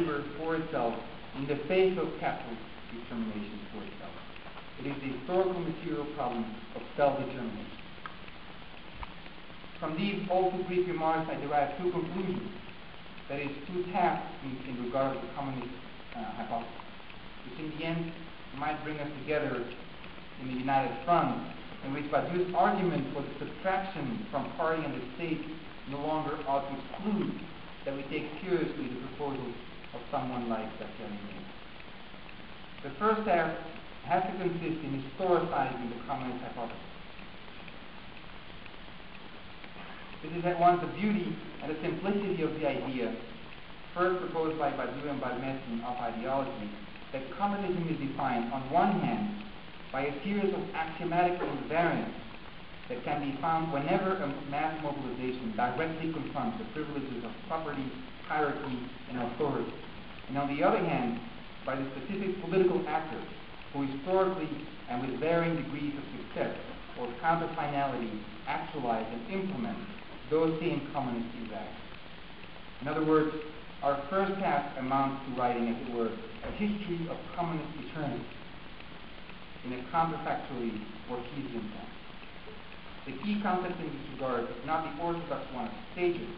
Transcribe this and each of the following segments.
labor for itself in the face of capitalist determination for itself. It is the historical material problem of self-determination. From these all too brief remarks, I derive two conclusions, that is, two tasks in, in regard to the communist uh, hypothesis, which in the end might bring us together in the United Front, in which Badiou's argument for the subtraction from party and the state no longer ought to exclude that we take seriously the proposals of someone like Dacian The first step has to consist in historicizing the communist hypothesis. This is at once the beauty and the simplicity of the idea, first proposed by Badiou and Balmès in of ideology, that communism is defined on one hand by a series of axiomatic invariants that can be found whenever a mass mobilization directly confronts the privileges of property, hierarchy, and authority. And on the other hand, by the specific political actors who historically and with varying degrees of success or counter-finality actualize and implement those same communist values. In other words, our first task amounts to writing, as it were, a history of communist eternity in a counterfactually Borgesian sense. The key concept in this regard is not the orthodox one of stages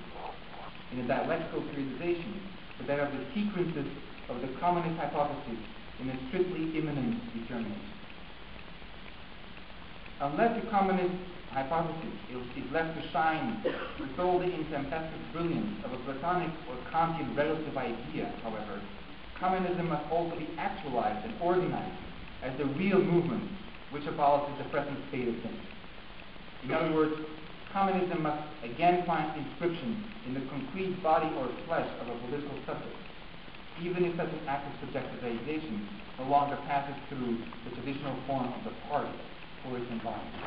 in a dialectical periodization, but that of the sequences of the communist hypothesis in a strictly immanent determination. Unless the communist hypothesis is left to shine with all the intempestive brilliance of a Platonic or Kantian regulative idea, however, communism must also be actualized and organized as the real movement which abolishes the present state of things. In other words, communism must again find inscription in the concrete body or flesh of a political subject, even if such an act of subjectivization no longer passes through the traditional form of the party or its environment.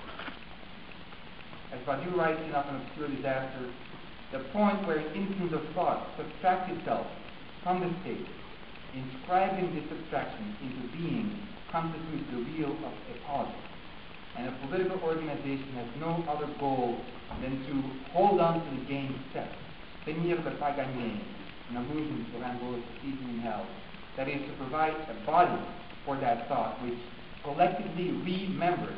As Badiou writes in Of an Obscure Disaster, the point where an instant of thought subtracts itself from the state, inscribing this subtraction into being constitutes the real of a And a political organization has no other goal than to hold on to the gained step, tenir le pas gagné, allusion to Rimbaud's season in hell. That is, to provide a body for that thought which, collectively remembered,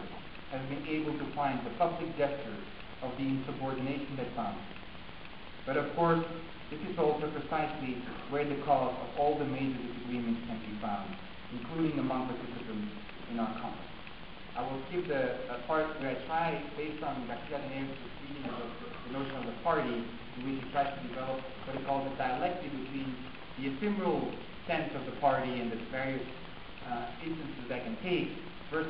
has been able to find the public gesture of the insubordination that found. But of course, this is also precisely where the cause of all the major disagreements can be found, including among participants in our conference. I will skip the uh, part where I try, based on Linera's reading of the notion of the party, in which he tries to develop what he calls a dialectic between the ephemeral sense of the party and the various uh, instances that can take, versus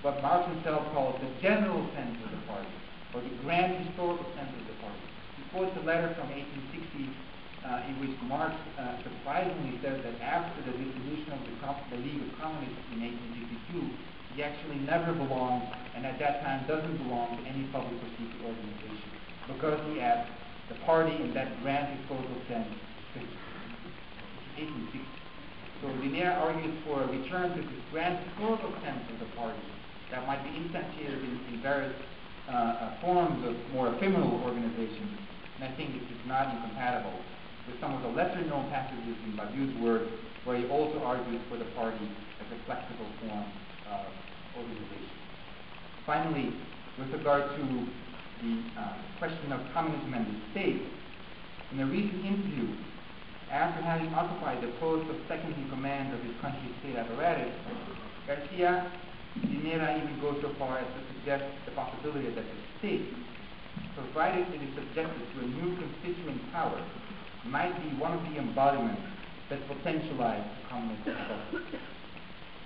what Marx himself calls the general sense of the party, or the grand historical sense of the party. He quotes a letter from 1860 uh, in which Marx uh, surprisingly says that after the dissolution of the, the League of Communists in 1862, he actually never belonged, and at that time doesn't belong to any public or secret organization, because he adds, the party in that grand historical sense 1860. So Linera argues for a return to this grand historical sense of the party that might be instantiated in, in various uh, uh, forms of more ephemeral organizations. And I think this is not incompatible with some of the lesser known passages in Badiou's work where he also argues for the party as a flexible form of organization. Finally, with regard to the uh, question of communism and the state, in a recent interview after having occupied the post of second in command of his country's state apparatus, Garcia Linera even goes so far as to suggest the possibility that the state, provided it is subjected to a new constituent power, might be one of the embodiments that potentialize communist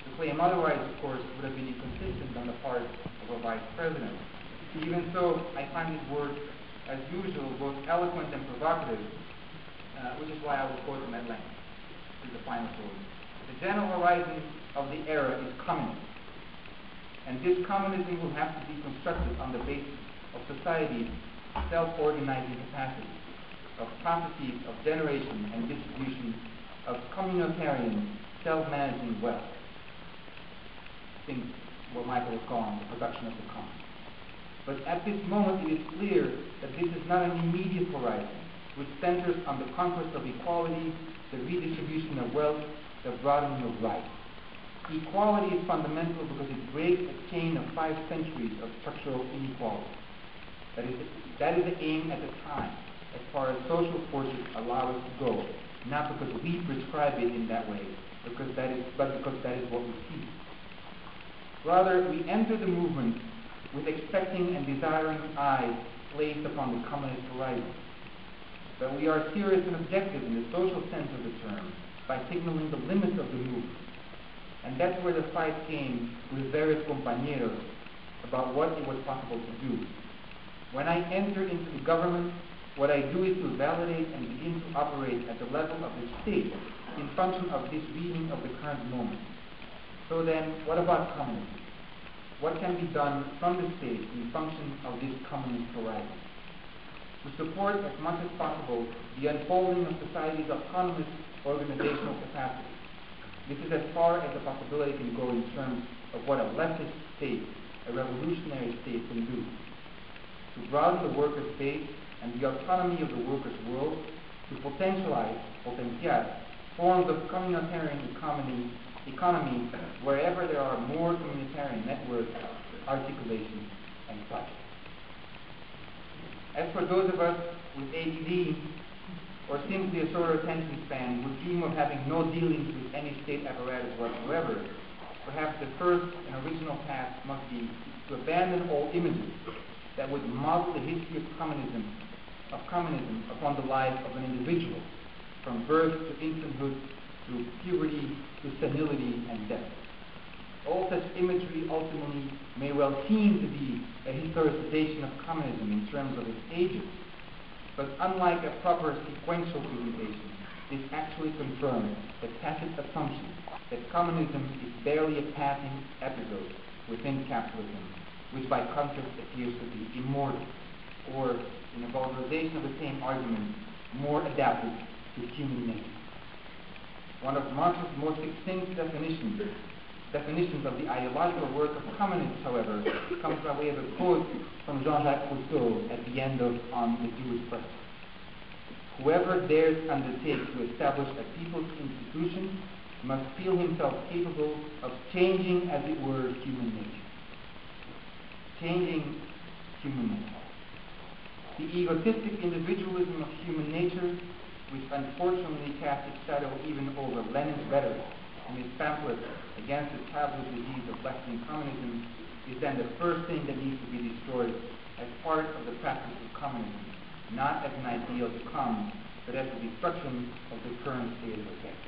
To claim otherwise, of course, would have been inconsistent on the part of a vice president. Even so, I find his words, as usual, both eloquent and provocative, uh, which is why I will quote them at length. Is the final quote. The general horizon of the era is communism. And this communism will have to be constructed on the basis of society's self-organizing capacity, of processes of generation and distribution, of communitarian, self-managing wealth. Think what Michael was calling the production of the common. But at this moment, it is clear that this is not an immediate horizon which centers on the conquest of equality, the redistribution of wealth, the broadening of rights. Equality is fundamental because it breaks a chain of five centuries of structural inequality. That is, that is the aim at the time, as far as social forces allow us to go, not because we prescribe it in that way, because that is, but because that is what we see. Rather, we enter the movement with expecting and desiring eyes placed upon the communist horizon. But we are serious and objective in the social sense of the term by signaling the limits of the movement. And that's where the fight came with various compañeros about what it was possible to do. When I enter into the government, what I do is to validate and begin to operate at the level of the state in function of this reading of the current moment. So then, what about communism? What can be done from the state in function of this communist horizon? To support as much as possible the unfolding of society's autonomous organizational capacity. This is as far as the possibility can go in terms of what a leftist state, a revolutionary state can do. To broaden the workers' base and the autonomy of the workers' world, to potentialize, potenciar, forms of communitarian economy, economy wherever there are more communitarian networks, articulations, and such. As for those of us with ADD, or simply a shorter attention span who dream of having no dealings with any state apparatus whatsoever, perhaps the first and original task must be to abandon all images that would model the history of communism, of communism upon the life of an individual, from birth to infanthood, through puberty to senility and death. All such imagery ultimately may well seem to be a historicization of communism in terms of its ages, but unlike a proper sequential presentation, this actually confirms the tacit assumption that communism is barely a passing episode within capitalism, which by contrast appears to be immortal, or, in a vulgarization of the same argument, more adapted to human nature. One of Marx's most succinct definitions definitions of the ideological work of communists, however, comes by way of a quote from Jean-Jacques Rousseau at the end of On the Jewish Question. Whoever dares undertake to establish a people's institution must feel himself capable of changing, as it were, human nature. Changing human nature. The egotistic individualism of human nature, which unfortunately casts its shadow even over Lenin's rhetoric in his pamphlet against the taboo disease of Western communism is then the first thing that needs to be destroyed as part of the practice of communism, not as an ideal to come, but as the destruction of the current state of affairs.